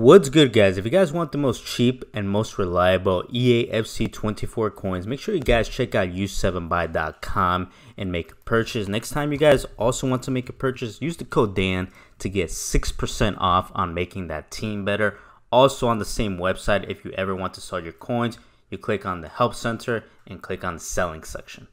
What's good guys, if you guys want the most cheap and most reliable EAFC 24 coins, make sure you guys check out u7buy.com and make a purchase. Next time you guys also want to make a purchase, use the code DAN to get 6% off on making that team better. Also on the same website, if you ever want to sell your coins, you click on the help center and click on the selling section.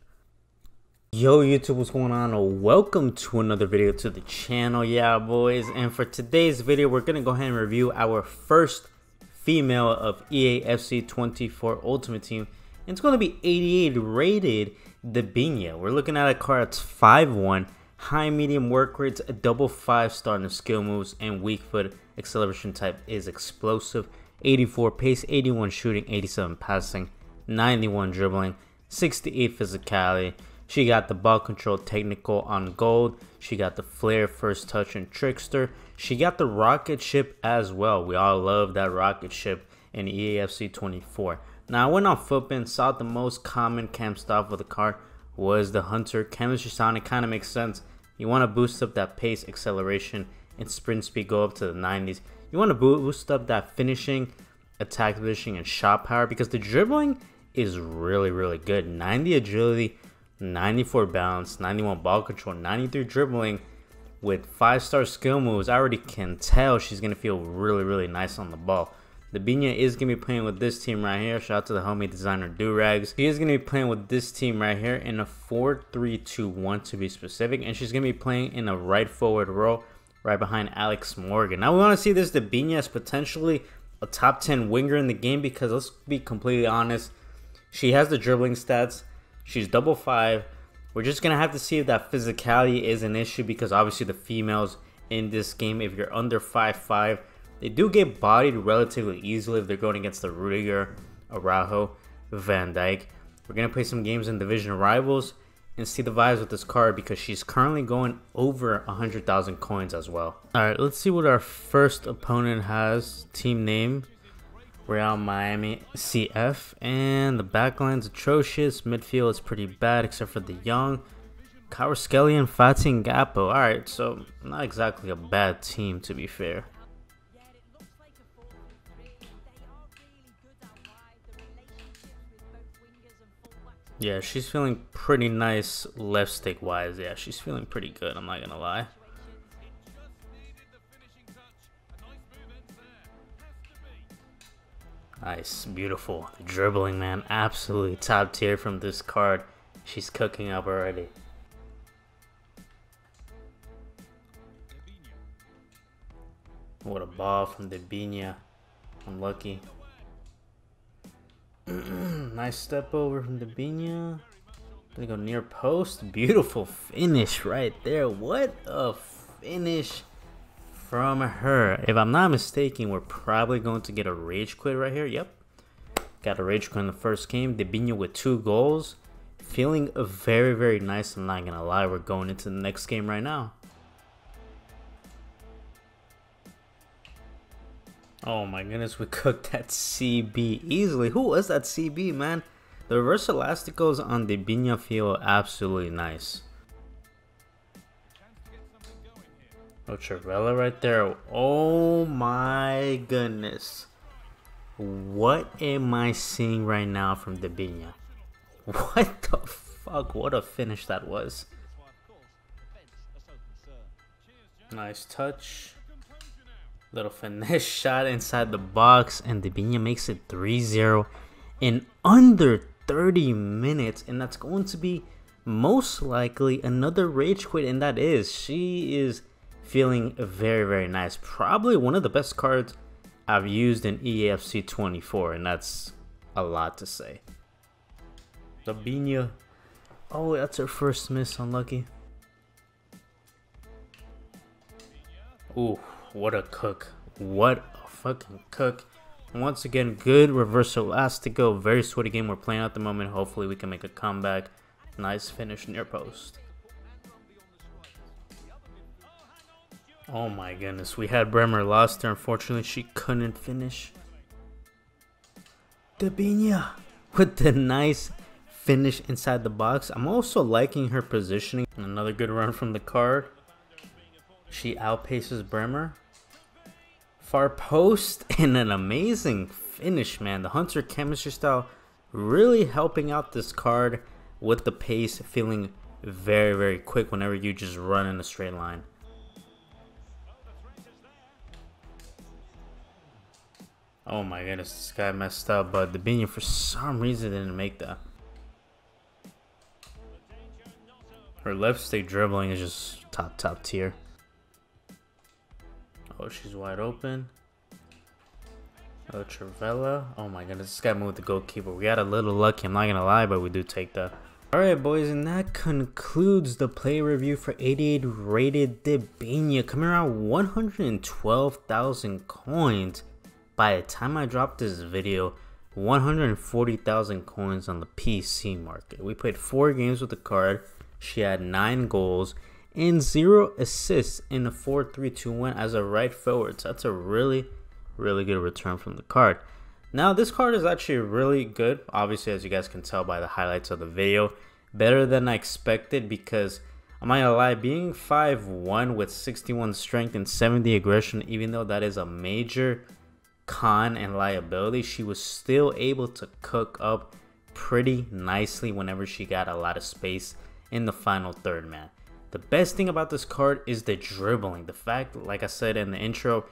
Yo YouTube, what's going on? Welcome to another video to the channel, yeah boys. And for today's video, we're gonna go ahead and review our first female of EAFC 24 Ultimate Team. And it's gonna be 88 rated Debinha. We're looking at a card that's 5-1, high medium work rates, a double 5 star in skill moves, and weak foot acceleration type is explosive. 84 pace, 81 shooting, 87 passing, 91 dribbling, 68 physicality. She got the ball control technical on gold. She got the Flair first touch and trickster. She got the rocket ship as well. We all love that rocket ship in EAFC 24. Now I went on Futbin, saw the most common chem style for the card was the Hunter. Chemistry sound, it kind of makes sense. You want to boost up that pace, acceleration, and sprint speed go up to the 90s. You want to boost up that finishing, attack finishing, and shot power because the dribbling is really, really good. 90 agility, 94 balance, 91 ball control, 93 dribbling with 5 star skill moves. I already can tell she's going to feel really, really nice on the ball. Debinha is going to be playing with this team right here. Shout out to the homie designer Durags. She is going to be playing with this team right here in a 4-3-2-1 to be specific. And she's going to be playing in a right forward role right behind Alex Morgan. Now we want to see this Debinha as potentially a top 10 winger in the game because let's be completely honest. She has the dribbling stats. She's double five. We're just to have to see if that physicality is an issue because obviously the females in this game, if you're under five five, they do get bodied relatively easily if they're going against the Rudiger, Araujo, Van Dijk. We're to play some games in division rivals and see the vibes with this card because she's currently going over 100,000 coins as well. Alright, let's see what our first opponent has. Team name, Real Miami CF. And the backline's atrocious. Midfield is pretty bad except for the young. Kvaratskhelia and Fati and Gakpo. Alright, so not exactly a bad team to be fair. Yeah, she's feeling pretty nice left stick wise. Yeah, she's feeling pretty good, I'm not gonna lie. Nice, beautiful. The dribbling, man, absolutely top tier from this card. She's cooking up already. What a ball from Debinha. Unlucky. nice step over from Debinha. Gonna go near post. Beautiful finish right there. What a finish from her. If I'm not mistaken, we're probably going to get a rage quit right here. Yep. Got a rage quit in the first game. Debinha with two goals. Feeling very, very nice. I'm not going to lie. We're going into the next game right now. Oh my goodness, we cooked that CB easily. Who was that CB, man? The reverse elasticos on Debinha feel absolutely nice. Ocharella right there. Oh my goodness. What am I seeing right now from Debinha? What the fuck? What a finish that was. Nice touch. Little finesse shot inside the box. And Debinha makes it 3-0 in under 30 minutes. And that's going to be most likely another rage quit. And that is. She is feeling very, very nice. Probably one of the best cards I've used in EAFC 24, and that's a lot to say. Debinha. Oh, that's her first miss, unlucky. Ooh, what a cook. What a fucking cook. Once again, good reversal elastico. Very sweaty game we're playing at the moment. Hopefully we can make a comeback. Nice finish near post. Oh my goodness, we had Bremer lost her. Unfortunately, she couldn't finish. Debinha with the nice finish inside the box. I'm also liking her positioning. Another good run from the card. She outpaces Bremer. far post and an amazing finish, man. The Hunter chemistry style really helping out this card with the pace, feeling very, very quick whenever you just run in a straight line. Oh my goodness, this guy messed up, but Debinha for some reason didn't make that. Her left stick dribbling is just top, top tier. Oh, she's wide open. Oh, Travella. Oh my goodness, this guy moved the goalkeeper. We got a little lucky, I'm not gonna lie, but we do take that. Alright boys, and that concludes the play review for 88 rated Debinha, coming around 112,000 coins. By the time I dropped this video, 140,000 coins on the PC market. We played 4 games with the card, she had 9 goals, and 0 assists in the 4-3-2-1 as a right forward. So that's a really, really good return from the card. Now this card is actually really good, obviously as you guys can tell by the highlights of the video. Better than I expected because I'm not gonna lie, being 5-1 with 61 strength and 70 aggression, even though that is a major con and liability, she was still able to cook up pretty nicely whenever she got a lot of space in the final third, man. The best thing about this card is the dribbling. The fact, like I said in the intro,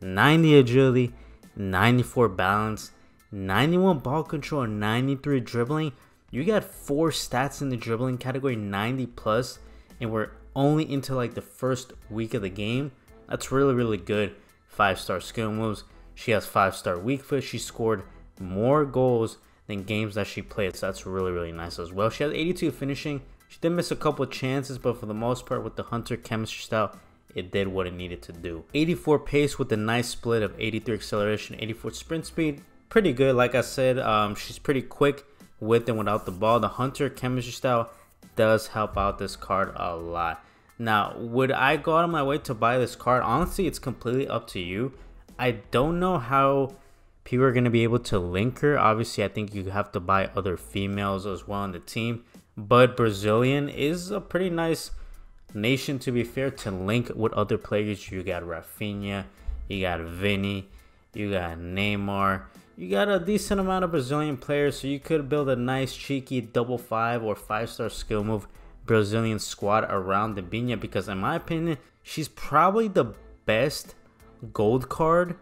90 agility, 94 balance, 91 ball control, 93 dribbling. You got four stats in the dribbling category, 90 plus, and we're only into like the first week of the game. That's really, really good. Five star skill moves. She has five star weak foot. She scored more goals than games that she played. So that's really, really nice as well. She has 82 finishing. She did miss a couple of chances, but for the most part, with the Hunter chemistry style, it did what it needed to do. 84 pace with a nice split of 83 acceleration, 84 sprint speed. Pretty good. Like I said, um, she's pretty quick with and without the ball. The Hunter chemistry style does help out this card a lot. Now, would I go out of my way to buy this card? Honestly, it's completely up to you. I don't know how people are going to be able to link her. Obviously, I think you have to buy other females as well on the team. But Brazilian is a pretty nice nation to be fair to link with other players. You got Rafinha, you got Vinny, you got Neymar. You got a decent amount of Brazilian players, so you could build a nice cheeky double five or five star skill move Brazilian squad around the Debinha because in my opinion, she's probably the best gold card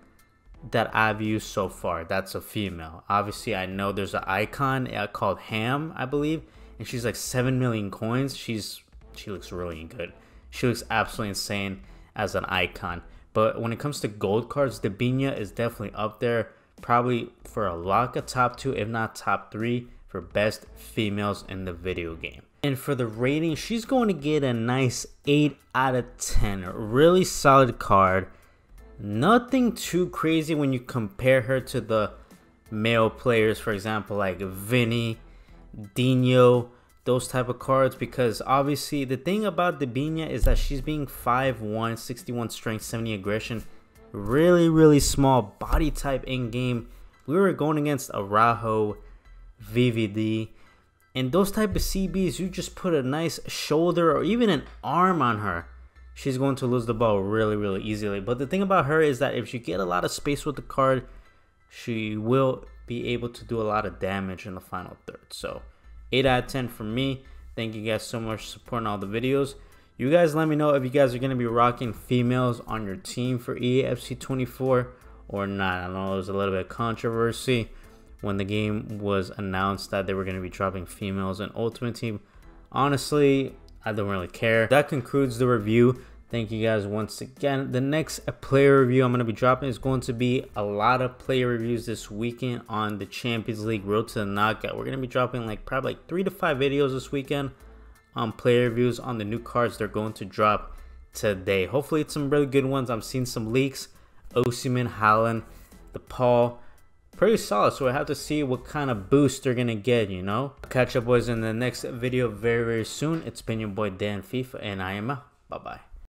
that I've used so far. That's a female. Obviously, I know there's an icon uh, called Hamm, I believe, and she's like 7 million coins. She's she looks really good. She looks absolutely insane as an icon. But when it comes to gold cards, Debinha is definitely up there. Probably for a lock of top two, if not top three, for best females in the video game. And for the rating, she's going to get a nice 8 out of 10. Really solid card. Nothing too crazy when you compare her to the male players, for example, like Vinny, Dino, those type of cards because obviously the thing about Debinha is that she's being 5'1", 61 strength, 70 aggression, really, really small body type in game. We were going against Araujo, VVD, and those type of CBs, you just put a nice shoulder or even an arm on her, she's going to lose the ball really, really easily. But the thing about her is that if you get a lot of space with the card, she will be able to do a lot of damage in the final third. So 8 out of 10 for me. Thank you guys so much for supporting all the videos. You guys let me know if you guys are going to be rocking females on your team for EAFC 24 or not. I know there was a little bit of controversy when the game was announced that they were going to be dropping females in Ultimate Team. Honestly, I don't really care. That concludes the review. Thank you guys once again. The next player review I'm going to be dropping is going to be a lot of player reviews this weekend on the Champions League Road to the Knockout. We're going to be dropping like probably like three to five videos this weekend on player reviews on the new cards they're going to drop today. Hopefully it's some really good ones. I'm seeing some leaks. Osimhen, Haaland, De Paul. Pretty solid, so I have to see what kind of boost they're to get, you know? Catch up boys in the next video very, very soon. It's been your boy Dan FIFA, and I am out. Bye-bye.